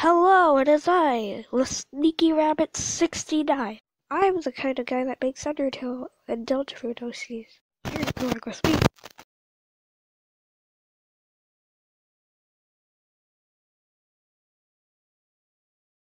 Hello, it is I, the Sneaky Rabbit 69. I'm the kind of guy that makes Undertale and Deltarune OCs. Here's to with me